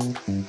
И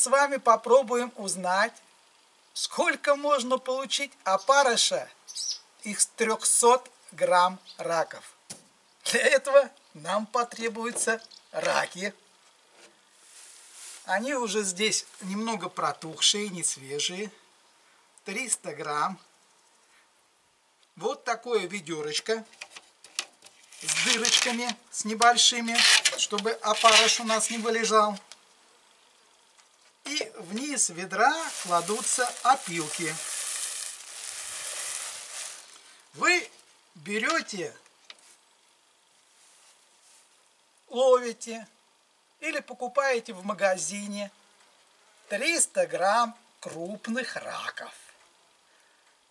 с вами попробуем узнать, сколько можно получить опарыша из 300 грамм раков. Для этого нам потребуются раки. Они уже здесь немного протухшие, не свежие. 300 грамм. Вот такое ведерочко с дырочками, с небольшими, чтобы опарыш у нас не вылежал. И вниз ведра кладутся опилки. Вы берете, ловите или покупаете в магазине 300 грамм крупных раков.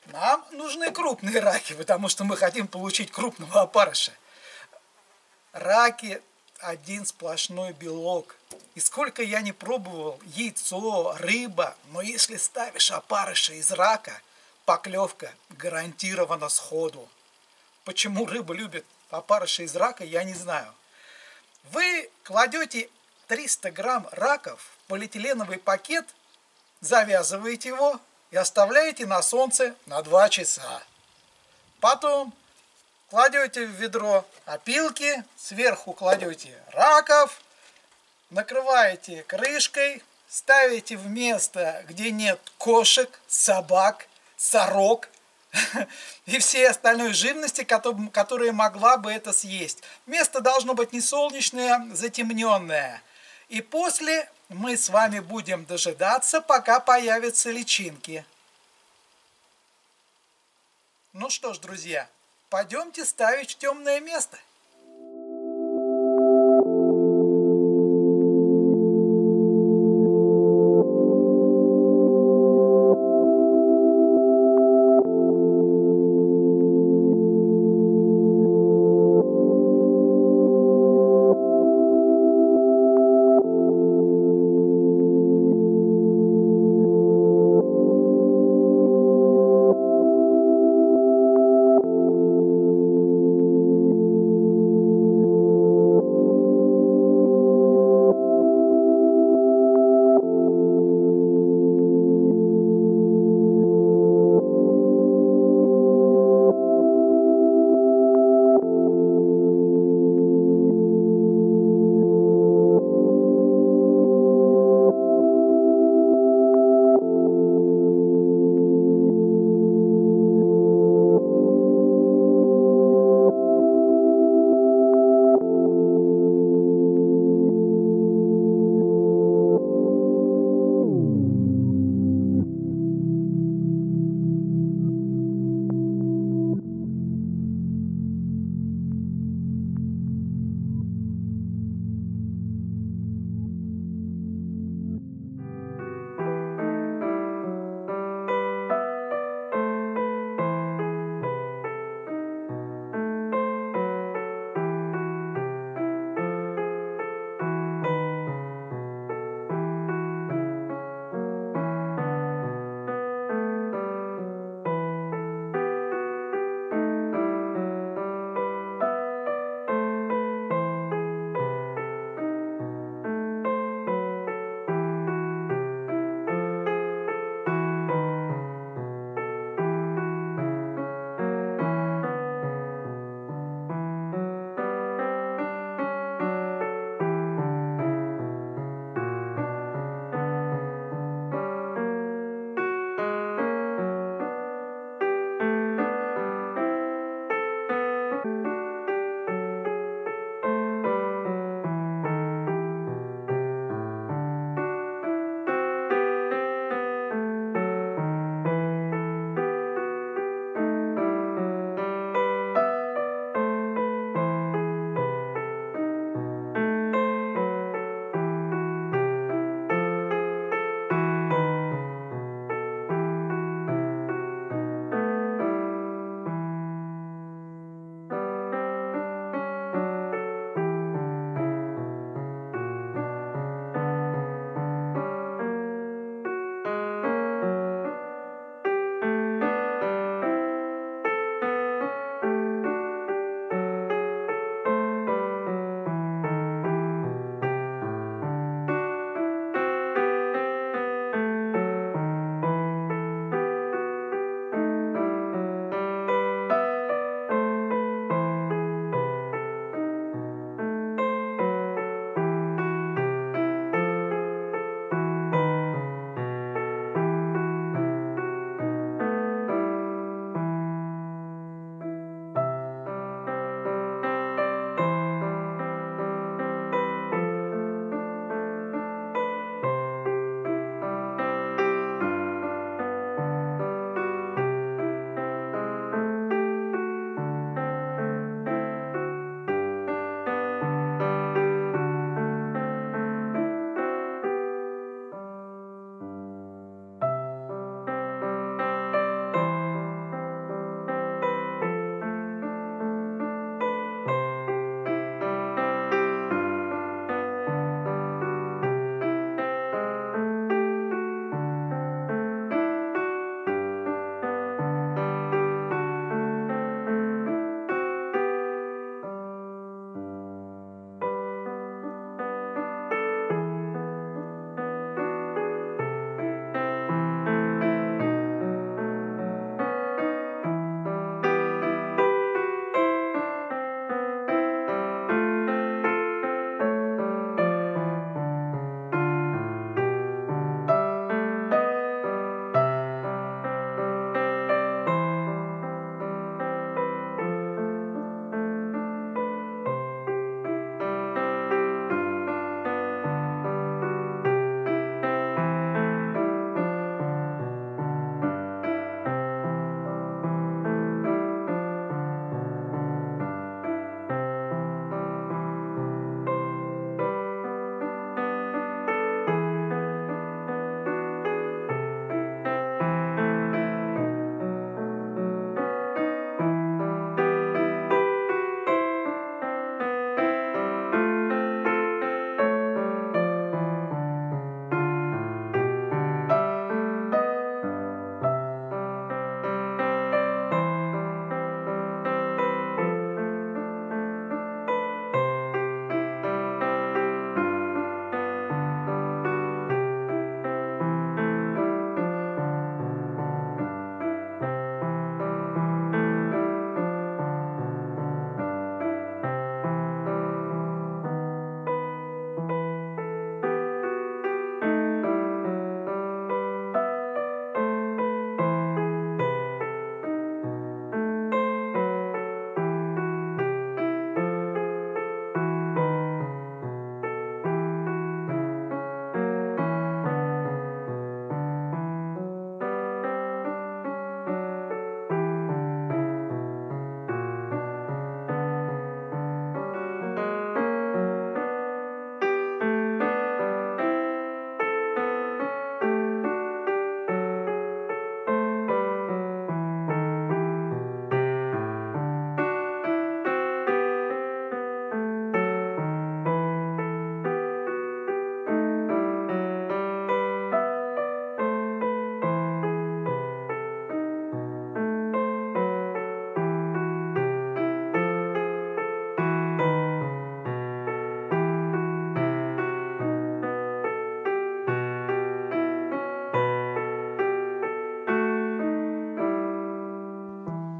Нам нужны крупные раки, потому что мы хотим получить крупного опарыша. Раки один сплошной белок. И сколько я не пробовал яйцо, рыба, но если ставишь опарыша из рака, поклевка гарантирована сходу. Почему рыба любит опарыша из рака, я не знаю. Вы кладете 300 грамм раков в полиэтиленовый пакет, завязываете его и оставляете на солнце на 2 часа. Потом кладете в ведро опилки, сверху кладете раков, накрываете крышкой, ставите в место, где нет кошек, собак, сорок и всей остальной живности, которая могла бы это съесть. Место должно быть не солнечное, затемненное. И после мы с вами будем дожидаться, пока появятся личинки. Ну что ж, друзья, Пойдемте ставить в темное место.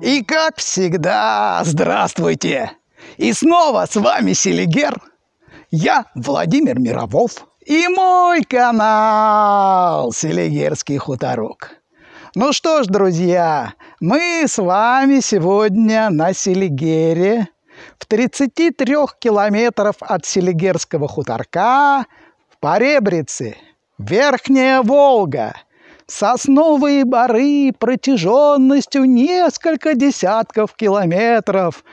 И как всегда, здравствуйте! И снова с вами Селигер, я Владимир Мировов и мой канал Селигерский хуторок. Ну что ж, друзья, мы с вами сегодня на Селигере, в 33 километров от Селигерского хуторка, в Поребрице, Верхняя Волга – сосновые бары протяженностью несколько десятков километров,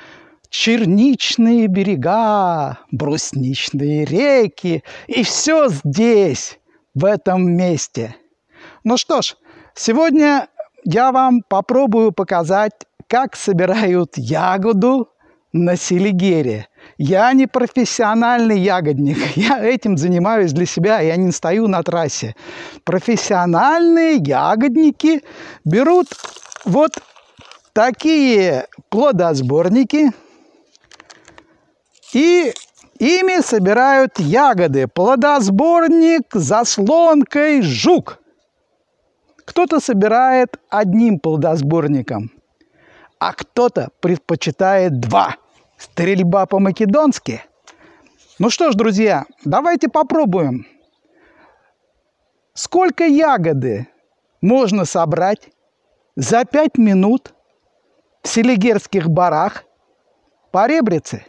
черничные берега, брусничные реки, и все здесь, в этом месте. Ну что ж, сегодня я вам попробую показать, как собирают ягоду на Селигере – я не профессиональный ягодник. Я этим занимаюсь для себя, я не стою на трассе. Профессиональные ягодники берут вот такие плодосборники и ими собирают ягоды. Плодосборник заслонкой жук. Кто-то собирает одним плодосборником, а кто-то предпочитает два – Стрельба по-македонски? Ну что ж, друзья, давайте попробуем. Сколько ягоды можно собрать за пять минут в селигерских барах по ребрице?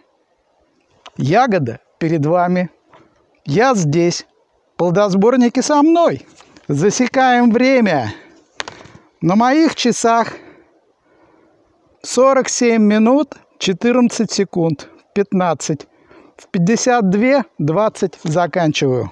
Ягода перед вами. Я здесь. Плодосборники со мной. Засекаем время. На моих часах 47 минут 14 секунд, 15. В 52, 20 заканчиваю.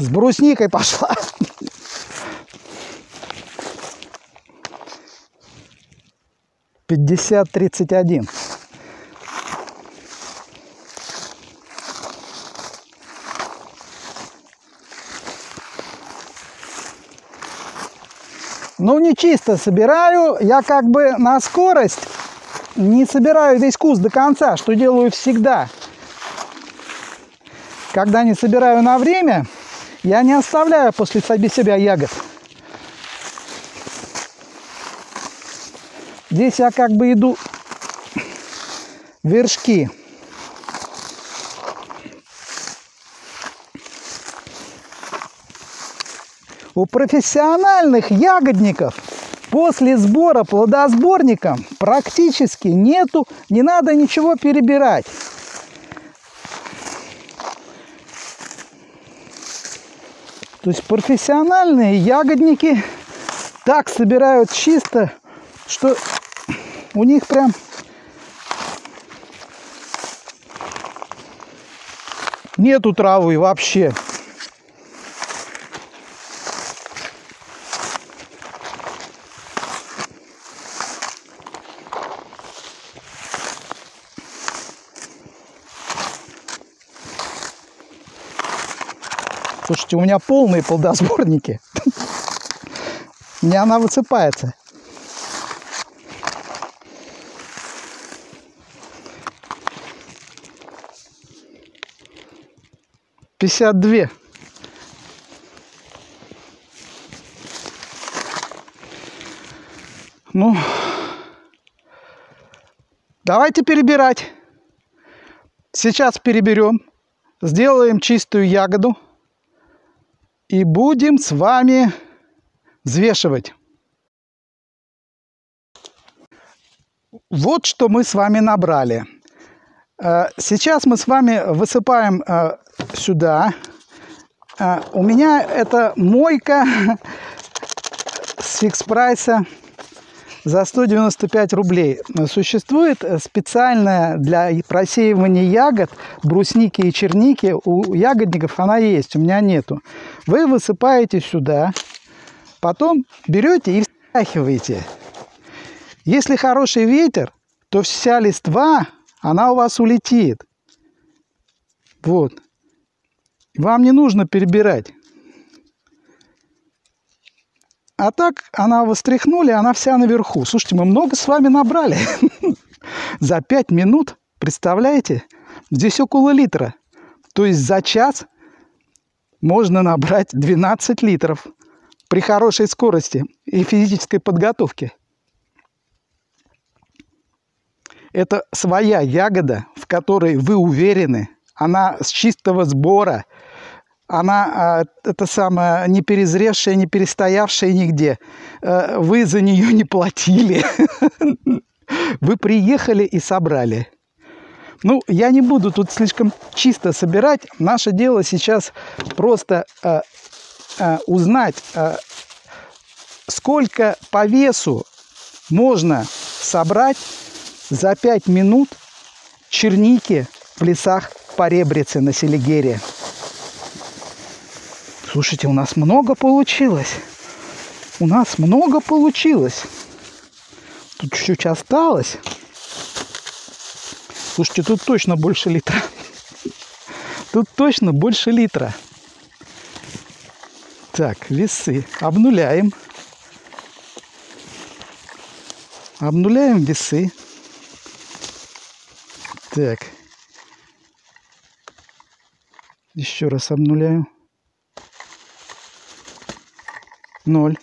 С брусникой пошла. 50-31. Ну, не чисто собираю, я как бы на скорость не собираю весь куст до конца, что делаю всегда. Когда не собираю на время, я не оставляю после себя ягод. Здесь я как бы иду вершки. У профессиональных ягодников после сбора плодосборником практически нету, не надо ничего перебирать. То есть профессиональные ягодники так собирают чисто, что у них прям нету травы вообще. Слушайте, у меня полные плодосборники. У меня она высыпается. Пятьдесят две. Ну, давайте перебирать. Сейчас переберем, сделаем чистую ягоду и будем с вами взвешивать. Вот что мы с вами набрали. Э, сейчас мы с вами высыпаем э, сюда. Э, у меня это мойка с фикс прайса за 195 рублей. Существует специальная для просеивания ягод, брусники и черники. У ягодников она есть, у меня нету. Вы высыпаете сюда, потом берете и встряхиваете. Если хороший ветер, то вся листва, она у вас улетит. Вот. Вам не нужно перебирать. А так она востряхнули, она вся наверху. Слушайте, мы много с вами набрали. За 5 минут, представляете? Здесь около литра. То есть за час можно набрать 12 литров при хорошей скорости и физической подготовке. Это своя ягода, в которой вы уверены, она с чистого сбора – она, а, это самое, не перезревшая, не перестоявшая нигде. Э, вы за нее не платили. Вы приехали и собрали. Ну, я не буду тут слишком чисто собирать. Наше дело сейчас просто э, э, узнать, э, сколько по весу можно собрать за 5 минут черники в лесах Поребрицы на Селигере. Слушайте, у нас много получилось. У нас много получилось. Тут чуть-чуть осталось. Слушайте, тут точно больше литра. Тут точно больше литра. Так, весы. Обнуляем. Обнуляем весы. Так. Еще раз обнуляю. Ноль.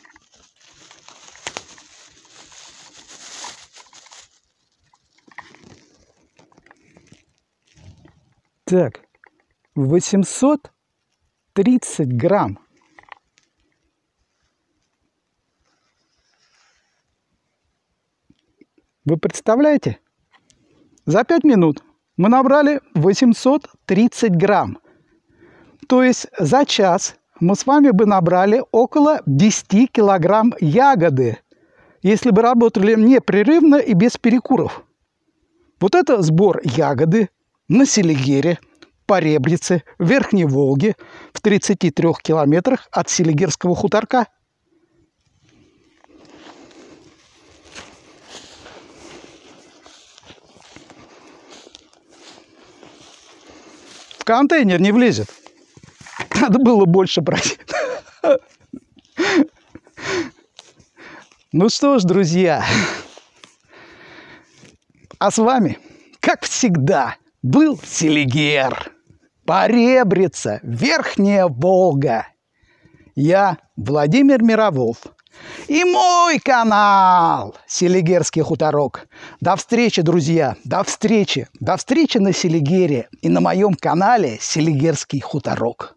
Так, 830 грамм. Вы представляете? За 5 минут мы набрали 830 грамм. То есть за час мы с вами бы набрали около 10 килограмм ягоды, если бы работали непрерывно и без перекуров. Вот это сбор ягоды на Селигере, Поребрице, Верхней Волге в 33 километрах от Селигерского хуторка В – контейнер не влезет. Надо было больше брать. Ну что ж, друзья, а с вами, как всегда, был Селигер. Поребрица, Верхняя Волга. Я Владимир Мировов. И мой канал Селигерский хуторок. До встречи, друзья, до встречи. До встречи на Селигере и на моем канале Селигерский хуторок.